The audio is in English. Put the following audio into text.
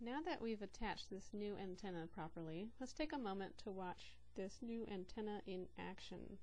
Now that we've attached this new antenna properly, let's take a moment to watch this new antenna in action.